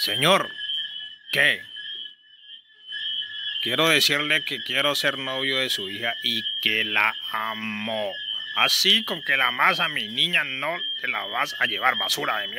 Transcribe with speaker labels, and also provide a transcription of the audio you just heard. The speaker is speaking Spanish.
Speaker 1: Señor, ¿qué? Quiero decirle que quiero ser novio de su hija y que la amo. Así con que la amas a mi niña no te la vas a llevar basura de mierda.